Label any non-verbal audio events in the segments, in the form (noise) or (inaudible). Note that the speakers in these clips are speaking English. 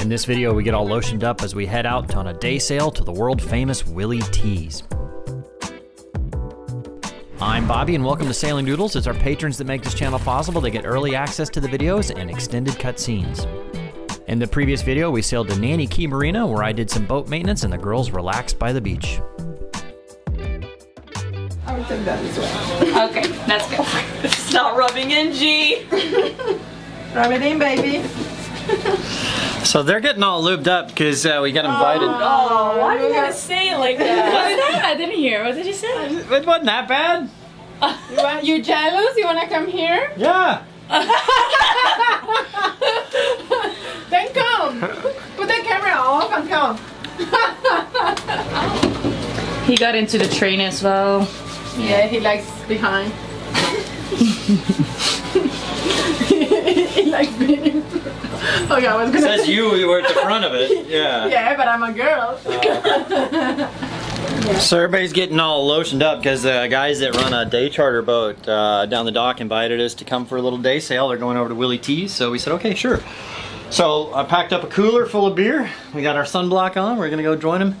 In this video, we get all lotioned up as we head out on a day sail to the world famous Willy T's. I'm Bobby, and welcome to Sailing Doodles. It's our patrons that make this channel possible. They get early access to the videos and extended cutscenes. In the previous video, we sailed to Nanny Cay Marina, where I did some boat maintenance and the girls relaxed by the beach. I would take that this way. Okay, that's good. Oh it's not rubbing in, G. (laughs) Rub it in, baby. So they're getting all lubed up because uh, we got invited. Oh, why do you gotta say it like that? What was that? I didn't hear. What did you say? It wasn't that bad. You, (laughs) want, you jealous? You wanna come here? Yeah. (laughs) Then come. Put the camera off and come. (laughs) He got into the train as well. Yeah, he likes behind. He likes being in front. Okay, I was gonna Says say- you were at the front of it. Yeah. (laughs) Yeah, but I'm a girl. (laughs) So everybody's getting all lotioned up because the guys that run a day charter boat uh, down the dock invited us to come for a little day sail. They're going over to Willy T's, so we said, okay, sure. So I packed up a cooler full of beer. We got our sunblock on. We're gonna go join them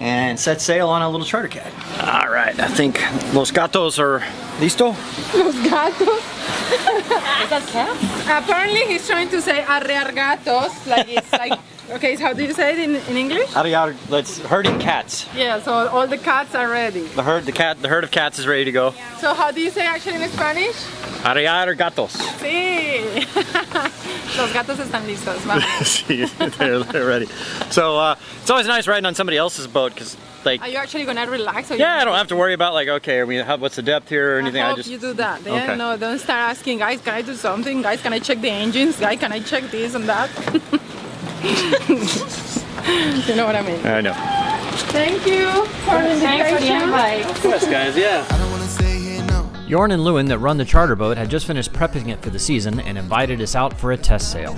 and set sail on a little charter cat. All right, I think Los Gatos are listo. Los gatos. Is that cat? Apparently, he's trying to say arrear gatos. Like it's like. (laughs) Okay, so how do you say it in, in English? Arriar, let's herding cats. Yeah, so all the cats are ready. The herd, the cat, the herd of cats is ready to go. So how do you say actually in Spanish? Arriar gatos. Sí. (laughs) Los gatos están listos. See, (laughs) they're, they're ready. So uh, it's always nice riding on somebody else's boat because, like, Are you actually gonna relax? Yeah, I don't have to worry about like, okay, I mean, how, what's the depth here or anything. I I, just you do that. Yeah, Okay. no, don't start asking, guys, can I do something? Guys, can I check the engines? Guys, can I check this and that? (laughs) (laughs) you know what I mean. I know. Thank you for the Thanks for the invitation. invite. Yes, guys. Yeah. Jorn and Lewin that run the charter boat had just finished prepping it for the season and invited us out for a test sail.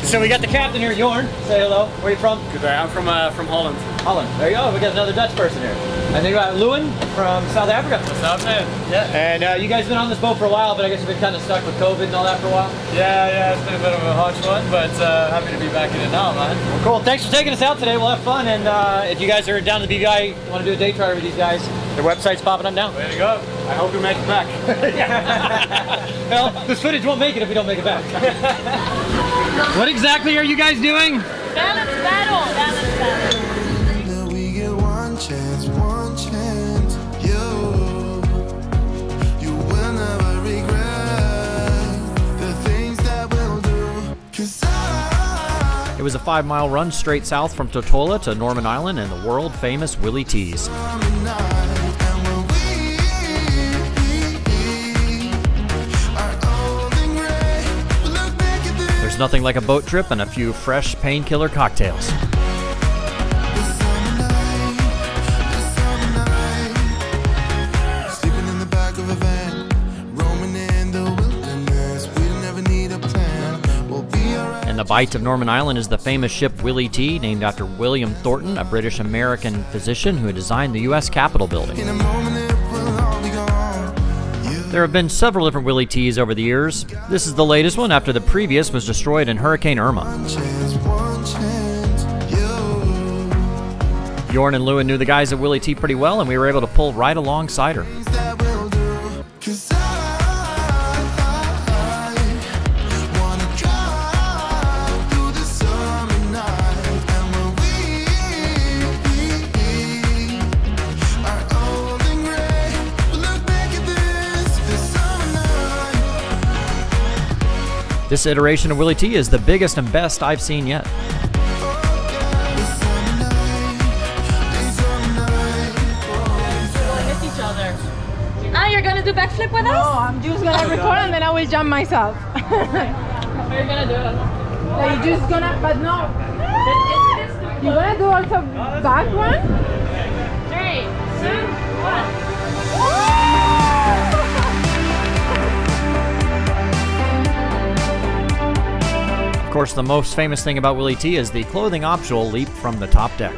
Right, so we got the captain here, Jorn. Say hello. Where are you from? Good day. I'm from uh, from Holland. Holland. There you go. We got another Dutch person here. And then we got Lewin from South Africa. What's up, man? Yeah. And uh, you guys been on this boat for a while, but I guess you've been kind of stuck with COVID and all that for a while. Yeah, yeah. It's been a bit of a harsh one, but uh, happy to be back in it now, man. Cool. Thanks for taking us out today. We'll have fun. And uh, if you guys are down to the BVI, want to do a day charter with these guys, their website's popping up now. Way to go. I hope you make it back. (laughs) (laughs) well, this footage won't make it if we don't make it back. (laughs) what exactly are you guys doing? Balance battle. Balance battle. That we get one chance, one chance. You, you will never regret the things that we'll do. Cause I, It was a five mile run straight south from Tortola to Norman Island and the world famous Willy T's. There's nothing like a boat trip and a few fresh painkiller cocktails. Sleeping in the back of a van, roaming in the wilderness. We never need a plan. We'll be alright. And the Bight of Norman Island is the famous ship Willy T, named after William Thornton, a British American physician who designed the U.S. Capitol building. There have been several different Willy T's over the years. This is the latest one after the previous was destroyed in Hurricane Irma. one chance. You, Jorn and Lewin knew the guys at Willy T pretty well, and we were able to pull right alongside her. This iteration of Willy T is the biggest and best I've seen yet. Miss. Ah, you're gonna do backflip with us? No. I'm just gonna record and then I will jump myself. How (laughs) are you gonna do it? Like, you just gonna, but no. You gonna do also back one? Three, two, one. Course, the most famous thing about Willy T is the clothing optional leap from the top deck.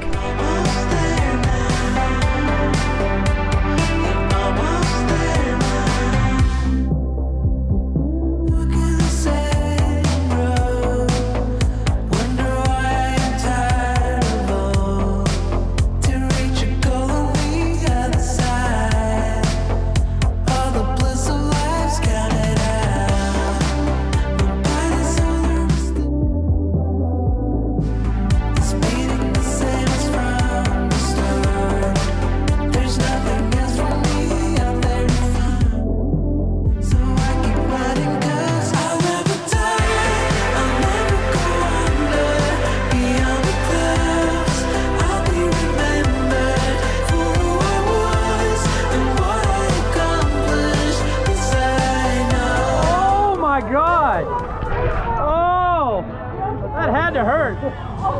Oh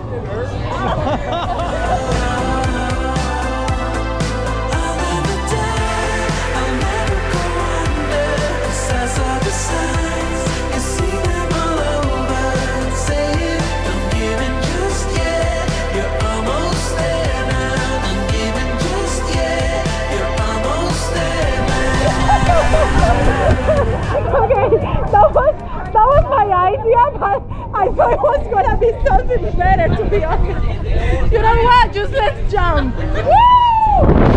but I it was gonna be something better to be honest. You know what? Just let's jump. Woo!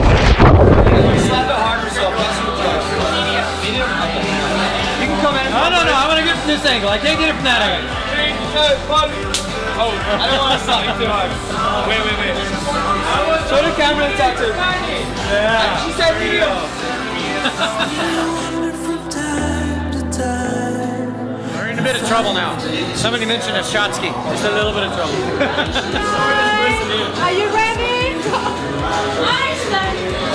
You can come in. No, no, no. I want to get from this angle. I can't get it from that angle. Three, two, one. Oh, I don't want to stop you too hard. Oh, wait, wait, wait. Show the camera the tattoo. Yeah. She said video. (laughs) in a bit of trouble now. Somebody mentioned a shot ski. Just a little bit of trouble. Are you ready? (laughs)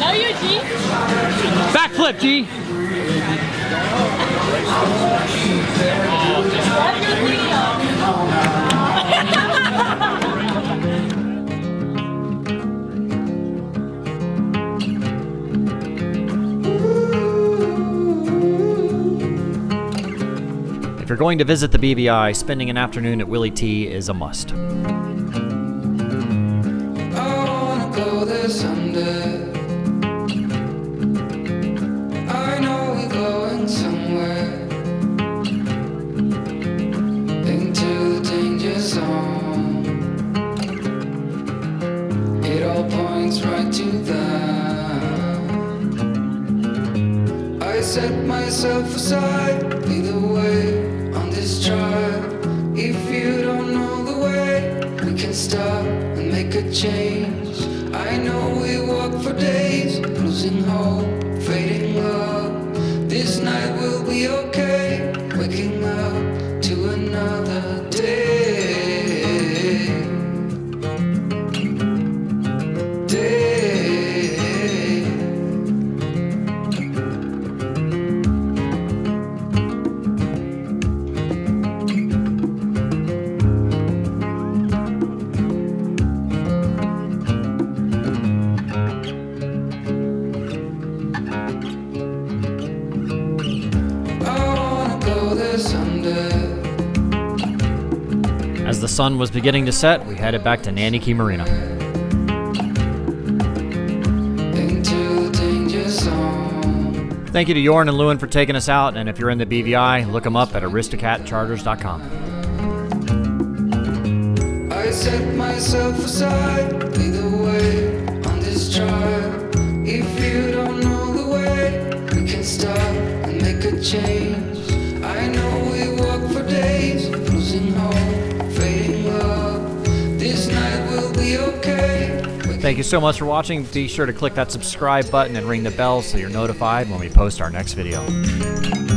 No, you G. Backflip, G. If you're going to visit the BVI, spending an afternoon at Willy T is a must. Zone. It all points right to that. I set myself aside, lead the way on this trial. If you don't know the way, we can stop and make a change. I know we walk for days, losing hope, fading love. This night will be okay, the sun was beginning to set, we headed back to Nanny Cay Marina. into the danger zone. Thank you to Jorn and Lewin for taking us out, and if you're in the BVI, look them up at aristocatcharters.com. I set myself aside, lead the way on this trial. If you don't know the way, we can stop and make a change. I know we walk for days, losing hope, Thank you so much for watching. Be sure to click that subscribe button and ring the bell so you're notified when we post our next video.